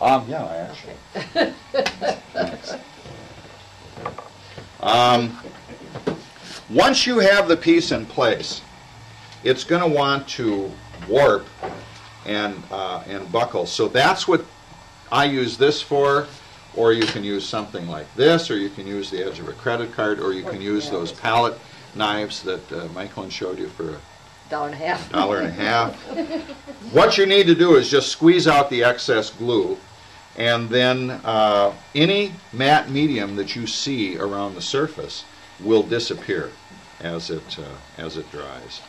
Um, yeah, I actually. Thanks. Um, once you have the piece in place, it's going to want to warp and, uh, and buckle. So that's what I use this for, or you can use something like this, or you can use the edge of a credit card, or you can use those palette knives that uh, Michaelin showed you for a Dollar and a half. dollar and a half. What you need to do is just squeeze out the excess glue, and then uh, any matte medium that you see around the surface will disappear as it, uh, as it dries.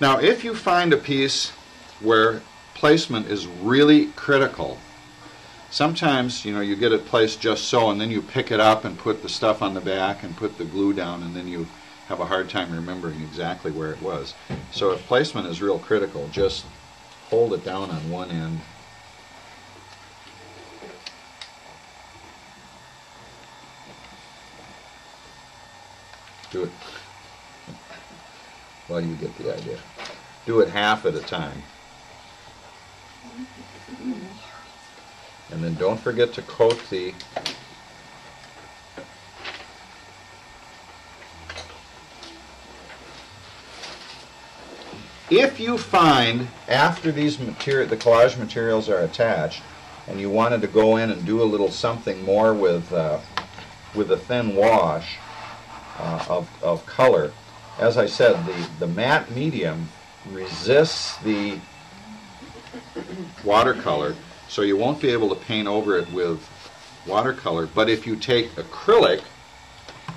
Now, if you find a piece where placement is really critical, sometimes, you know, you get it placed just so, and then you pick it up and put the stuff on the back and put the glue down, and then you have a hard time remembering exactly where it was. So if placement is real critical, just hold it down on one end. Do it. Well, you get the idea. Do it half at a time. And then don't forget to coat the If you find after these material, the collage materials are attached, and you wanted to go in and do a little something more with uh, with a thin wash uh, of, of color, as I said, the, the matte medium resists the watercolor, so you won't be able to paint over it with watercolor. But if you take acrylic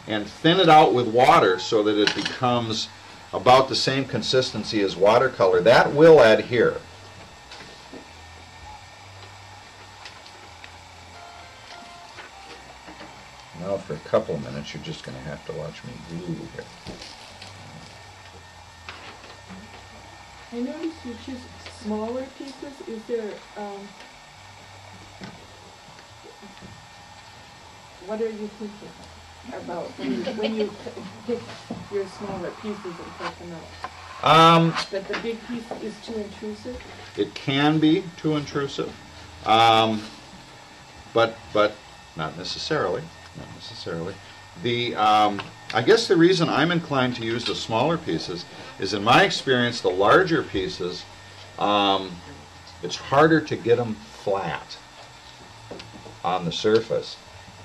and thin it out with water so that it becomes about the same consistency as watercolor, that will adhere. Now for a couple of minutes, you're just going to have to watch me glue here. I noticed you choose smaller pieces. Is there, um, what are you thinking about when you, when you pick your smaller pieces and cut them out? Um, That the big piece is too intrusive? It can be too intrusive, um, but but not necessarily. Not necessarily. The um, I guess the reason I'm inclined to use the smaller pieces is, in my experience, the larger pieces, um, it's harder to get them flat on the surface,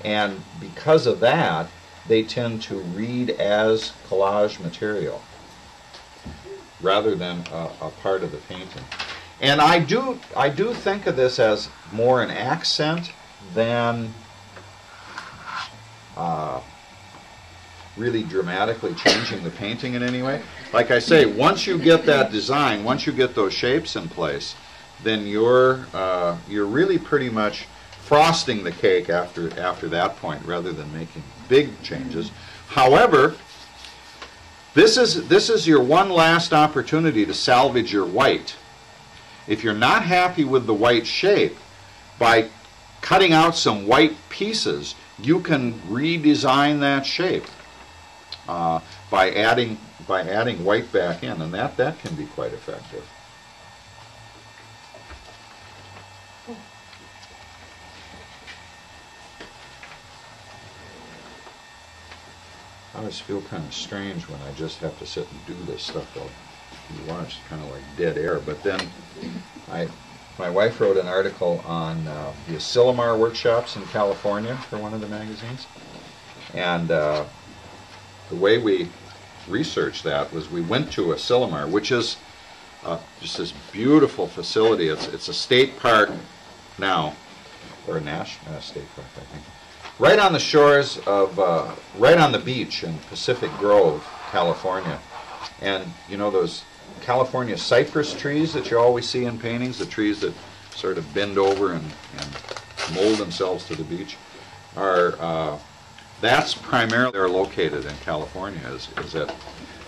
and because of that, they tend to read as collage material rather than a, a part of the painting. And I do I do think of this as more an accent than uh, really dramatically changing the painting in any way. Like I say, once you get that design, once you get those shapes in place, then you're uh, you're really pretty much frosting the cake after after that point, rather than making big changes. However, this is this is your one last opportunity to salvage your white. If you're not happy with the white shape, by cutting out some white pieces, you can redesign that shape uh, by adding by adding white back in, and that that can be quite effective. I always feel kind of strange when I just have to sit and do this stuff while you watch, kind of like dead air. But then I, my wife wrote an article on uh, the Asilomar workshops in California for one of the magazines, and uh, the way we researched that was we went to Asilomar, which is uh, just this beautiful facility. It's it's a state park now, or a national state park, I think right on the shores of, uh, right on the beach in Pacific Grove, California. And you know those California cypress trees that you always see in paintings, the trees that sort of bend over and, and mold themselves to the beach, are uh, that's primarily they're located in California, is, is at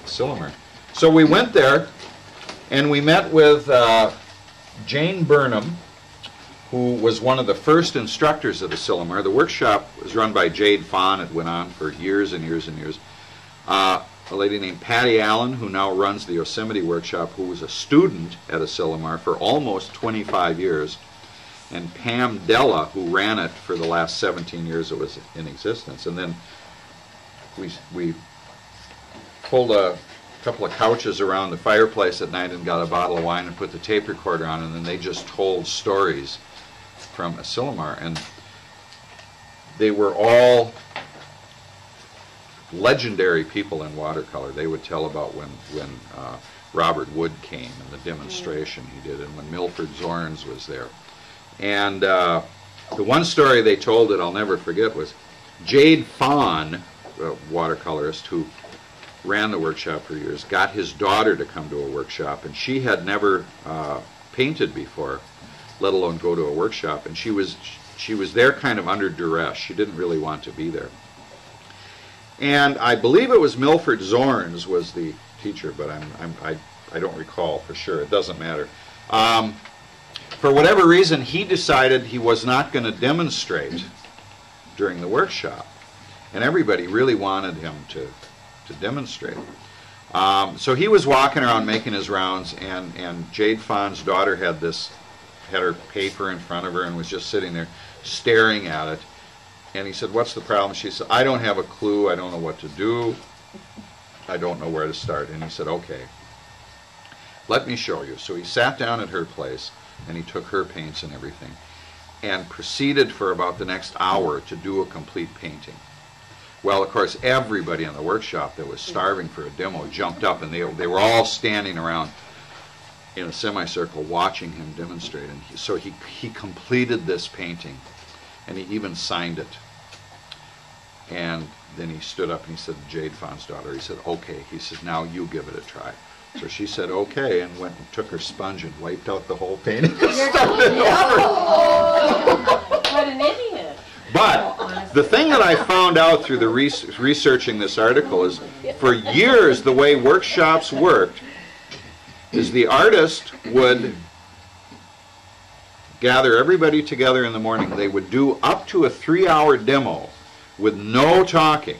Sillimer. So we went there and we met with uh, Jane Burnham, who was one of the first instructors at Asilomar. The workshop was run by Jade Fon. It went on for years and years and years. Uh, a lady named Patty Allen, who now runs the Yosemite workshop, who was a student at Asilomar for almost 25 years, and Pam Della, who ran it for the last 17 years it was in existence. And then we, we pulled a couple of couches around the fireplace at night and got a bottle of wine and put the tape recorder on, and then they just told stories from Asilomar. And they were all legendary people in watercolor. They would tell about when, when uh, Robert Wood came and the demonstration he did, and when Milford Zornes was there. And uh, the one story they told that I'll never forget was Jade Fon, a watercolorist who ran the workshop for years, got his daughter to come to a workshop, and she had never uh, painted before, let alone go to a workshop. And she was she was there kind of under duress. She didn't really want to be there. And I believe it was Milford Zornes was the teacher, but I'm, I'm, I, I don't recall for sure. It doesn't matter. Um, for whatever reason, he decided he was not going to demonstrate during the workshop. And everybody really wanted him to, to demonstrate. Um, so he was walking around making his rounds, and, and Jade Fon's daughter had this, had her paper in front of her and was just sitting there staring at it. And he said, What's the problem? She said, I don't have a clue. I don't know what to do. I don't know where to start. And he said, Okay, let me show you. So he sat down at her place and he took her paints and everything and proceeded for about the next hour to do a complete painting. Well, of course, everybody in the workshop that was starving for a demo jumped up and they, they were all standing around in a semicircle watching him demonstrate. And he, so he, he completed this painting and he even signed it. And then he stood up and he said, Jade Fon's daughter, he said, okay. He said, now you give it a try. So she said, okay, and went and took her sponge and wiped out the whole painting. and started over. What an idiot. But the thing that I found out through the res- researching this article is for years the way workshops worked is the artist would gather everybody together in the morning. They would do up to a three hour demo with no talking.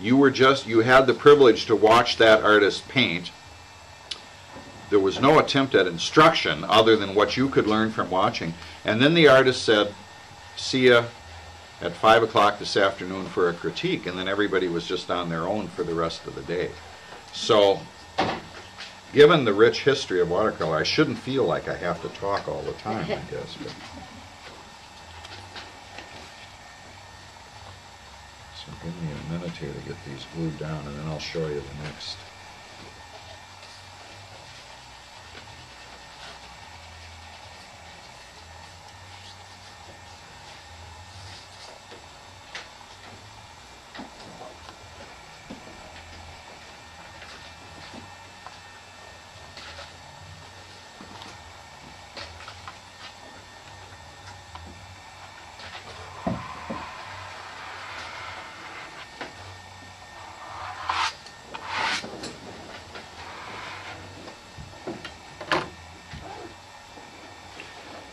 You were just, you had the privilege to watch that artist paint. There was no attempt at instruction other than what you could learn from watching. And then the artist said, see ya at 5 o'clock this afternoon for a critique. And then everybody was just on their own for the rest of the day. So given the rich history of watercolor, I shouldn't feel like I have to talk all the time, I guess. But. So give me a minute here to get these glued down, and then I'll show you the next.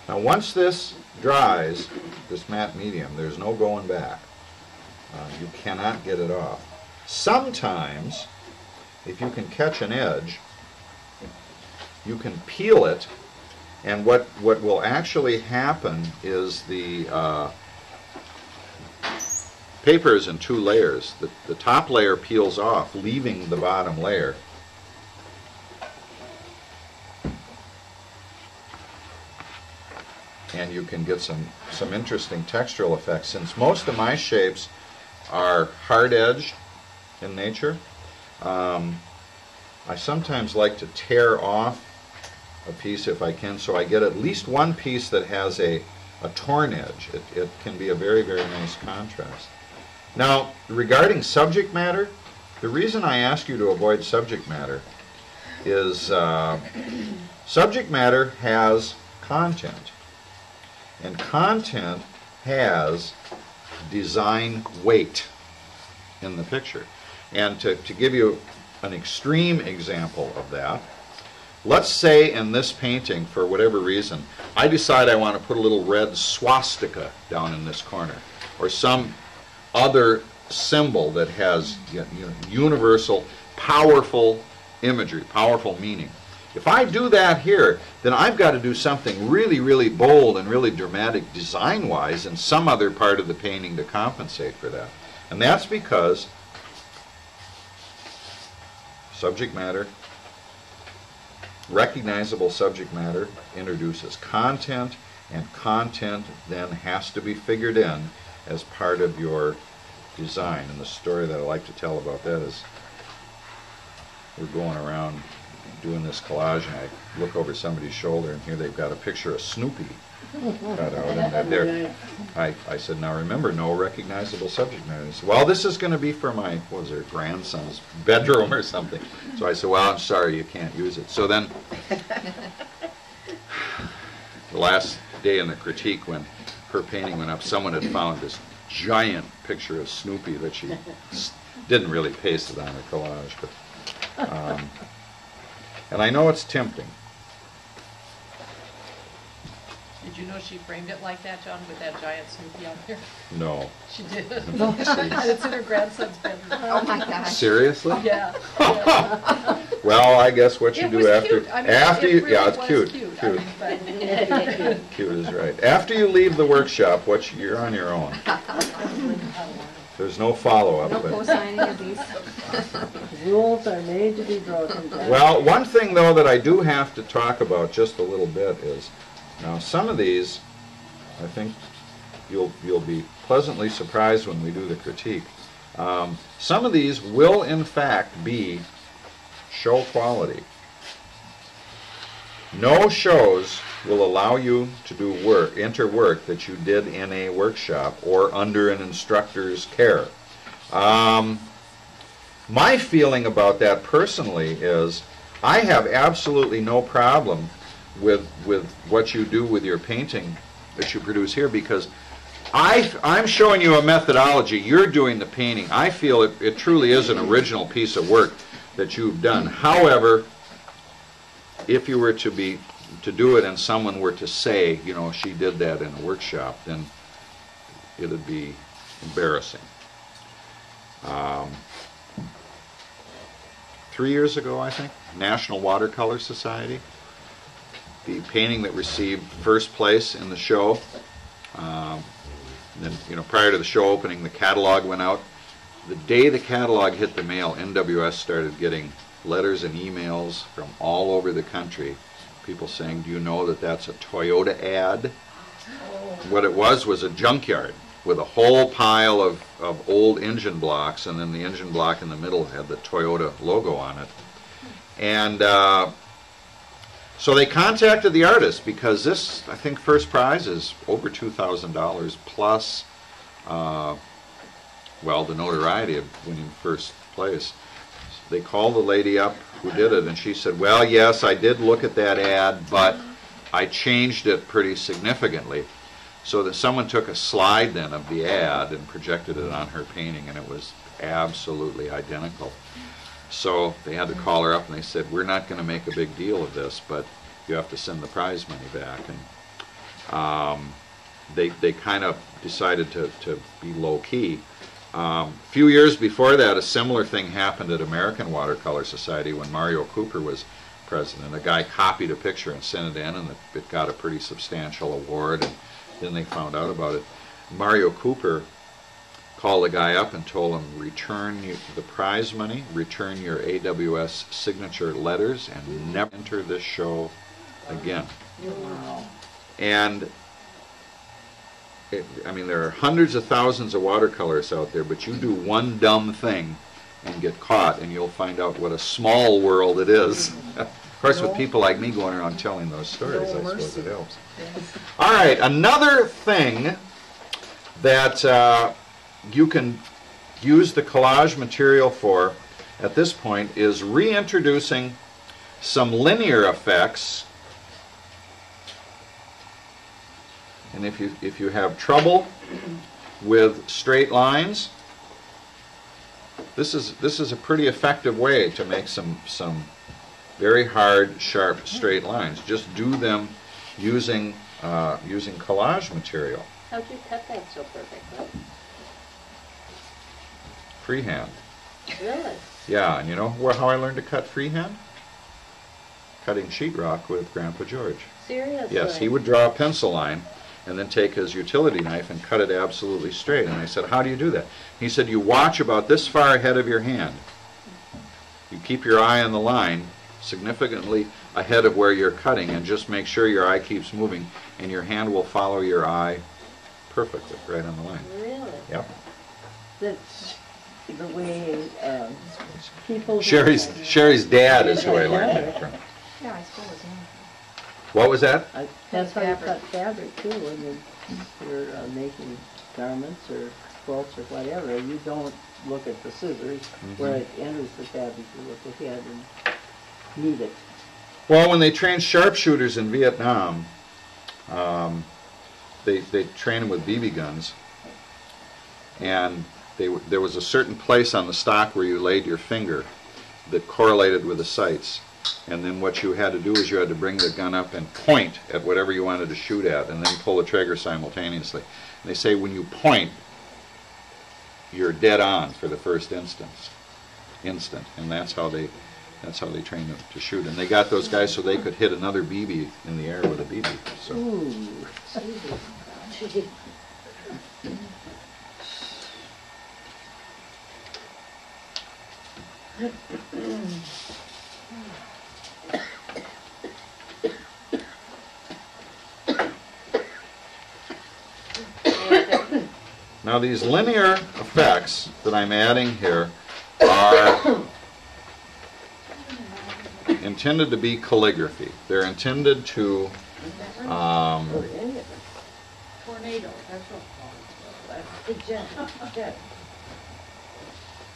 Now, once this dries, this matte medium, there's no going back. Uh, you cannot get it off. Sometimes, if you can catch an edge, you can peel it, and what, what will actually happen is the uh, paper is in two layers. The, the top layer peels off, leaving the bottom layer. And you can get some, some interesting textural effects. Since most of my shapes are hard edged in nature, um, I sometimes like to tear off a piece if I can, so I get at least one piece that has a, a torn edge. It, it can be a very, very nice contrast. Now, regarding subject matter, the reason I ask you to avoid subject matter is uh, subject matter has content. And content has design weight in the picture. And to, to give you an extreme example of that, let's say in this painting, for whatever reason, I decide I want to put a little red swastika down in this corner, or some other symbol that has you know, universal, powerful imagery, powerful meaning. If I do that here, then I've got to do something really, really bold and really dramatic design-wise in some other part of the painting to compensate for that. And that's because subject matter, recognizable subject matter introduces content, and content then has to be figured in as part of your design. And the story that I like to tell about that is we're going around doing this collage and I look over somebody's shoulder and here they've got a picture of Snoopy cut out and they're- I, I said, now remember, no recognizable subject matter. He said, well, this is gonna be for my, what was it, grandson's bedroom or something. So I said, well, I'm sorry, you can't use it. So then, the last day in the critique when her painting went up, someone had found this giant picture of Snoopy that she didn't really paste it on her collage, but, um, and I know it's tempting. Did you know she framed it like that, John, with that giant Snoopy on there? No. She did. Jeez. It's in her grandson's bedroom. Oh my gosh. Seriously? Yeah. yeah. Well, I guess what you It do was after, cute. I mean, after it you, really yeah, it's was cute, cute. I cute, mean, but- cute is right. After you leave the workshop, what, you- you're on your own. There's no follow-up, No but. co-signing of these. Rules are made to be broken, Jack. Well, one thing though that I do have to talk about just a little bit is, now some of these, I think you'll, you'll be pleasantly surprised when we do the critique. Um, some of these will in fact be show quality. No shows will allow you to do work, enter work that you did in a workshop or under an instructor's care. Um, my feeling about that personally is I have absolutely no problem with with what you do with your painting that you produce here because I, I'm showing you a methodology. You're doing the painting. I feel it, it truly is an original piece of work that you've done. However, if you were to be to do it and someone were to say, you know, she did that in a workshop, then it'd be embarrassing. Um, three years ago, I think, National Watercolor Society. The painting that received first place in the show. Um, then, you know, prior to the show opening, the catalog went out. The day the catalog hit the mail, NWS started getting letters and emails from all over the country. People saying, "Do you know that that's a Toyota ad?" What it was was a junkyard with a whole pile of, of old engine blocks, and then the engine block in the middle had the Toyota logo on it. And uh, so they contacted the artist because this, I think, first prize is over two thousand dollars plus, uh, well, the notoriety of winning first place. They called the lady up who did it, and she said, "Well, yes, I did look at that ad, but I changed it pretty significantly." So that someone took a slide then of the ad and projected it on her painting, and it was absolutely identical. So they had to call her up and they said, "We're not going to make a big deal of this, but you have to send the prize money back." And um, they they kind of decided to to be low key. Um, a few years before that, a similar thing happened at American Watercolor Society when Mario Cooper was president. A guy copied a picture and sent it in, and it, it got a pretty substantial award. And then they found out about it. Mario Cooper called the guy up and told him, return the prize money, return your AWS signature letters, and never enter this show again. And it, I mean, there are hundreds of thousands of watercolorists out there, but you do one dumb thing and get caught, and you'll find out what a small world it is. of course, with people like me going around telling those stories, I suppose it helps. All right, another thing that uh, you can use the collage material for at this point is reintroducing some linear effects. And if you if you have trouble with straight lines, this is this is a pretty effective way to make some some very hard, sharp, straight lines. Just do them using uh, using collage material, How'd you cut that so perfectly? freehand. Really? Yeah, and you know where, how I learned to cut freehand? Cutting sheetrock with Grandpa George. Seriously? Yes, he would draw a pencil line and then take his utility knife and cut it absolutely straight. And I said, how do you do that? He said, you watch about this far ahead of your hand. You keep your eye on the line significantly ahead of where you're cutting and just make sure your eye keeps moving and your hand will follow your eye perfectly, right on the line. Really? Yep. That's the way, um, people. do Sherry's. Sherry's dad is who I learned that from. Yeah, I suppose, yeah. What was that? I- That's how you Fabric. cut fabric too, when you- you're uh, making garments or quilts or whatever. You don't look at the scissors where it enters the fabric, you look ahead and knead it. Well, when they trained sharpshooters in Vietnam, um, they they trained them with BB guns, and they w- there was a certain place on the stock where you laid your finger that correlated with the sights, and then what you had to do is you had to bring the gun up and point at whatever you wanted to shoot at, and then pull the trigger simultaneously. And they say when you point, you're dead on for the first instance, instant, and that's how they that's how they trained them to shoot. And they got those guys so they could hit another BB in the air with a BB. So Ooh. now these linear effects that I'm adding here are intended to be calligraphy. They're intended to um.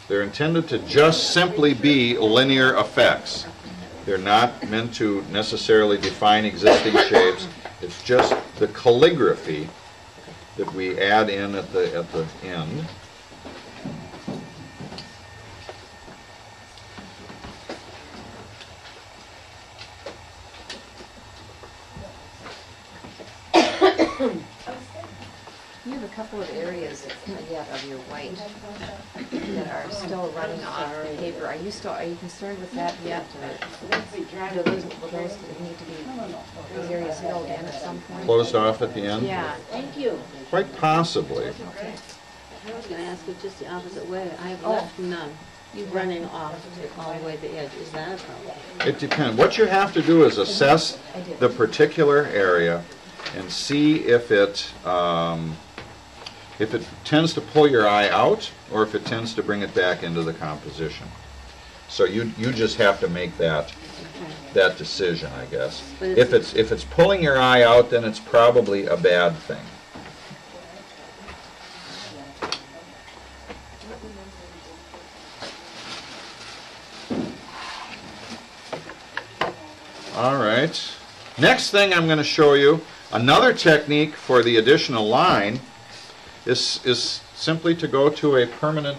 They're intended to just simply be linear effects. They're not meant to necessarily define existing shapes. It's just the calligraphy that we add in at the, at the end. You have a couple of areas yet of your white that are still running off the paper. Are you still, are you concerned with that yet? or Do those, will those need to be, those areas filled in at some point? Closed off at the end? Yeah, Thank you. Quite possibly. okay. I was gonna ask it just the opposite way. I have Oh. left none You're running off all the way to the edge. Is that a problem? It depends. What you have to do is assess the particular area and see if it, um, if it tends to pull your eye out or if it tends to bring it back into the composition. So you, you just have to make that, that decision, I guess. If it's, if it's pulling your eye out, then it's probably a bad thing. All right. Next thing I'm going to show you, another technique for the additional line is, is simply to go to a permanent,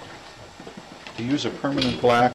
to use a permanent black